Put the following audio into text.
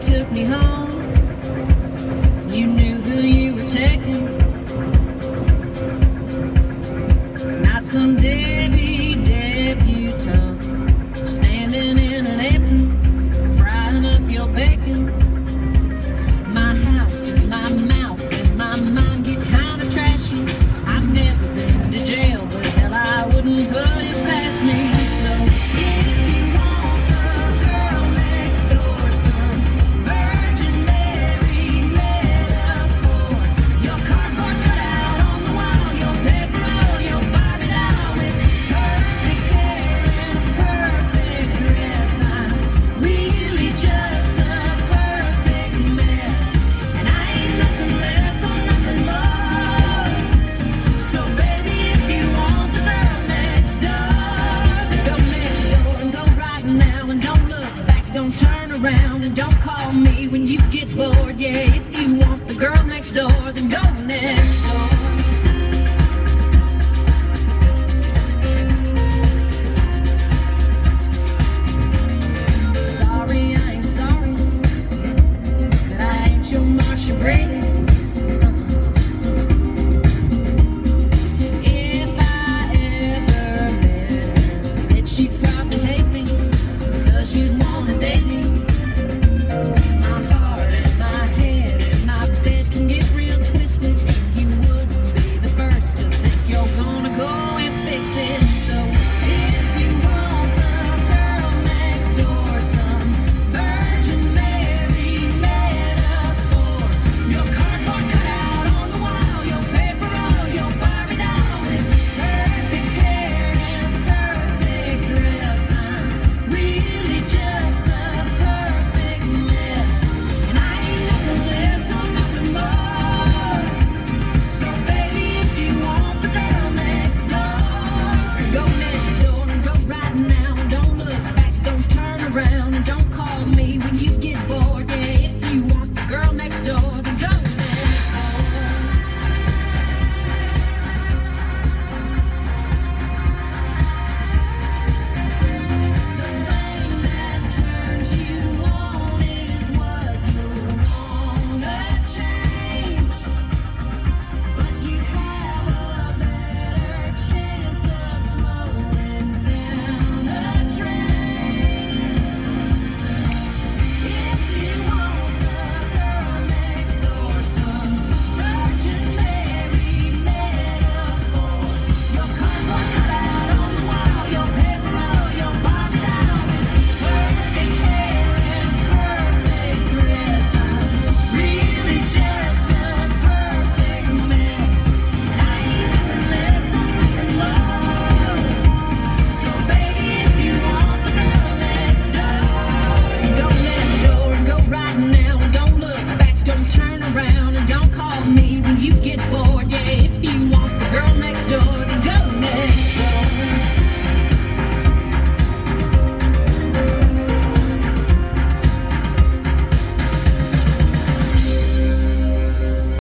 took me home. You knew who you were taking. Not some Debbie debutante standing in an apron, frying up your bacon. Don't turn around and don't call me when you get bored. Yeah, if you want the girl next door, then go next.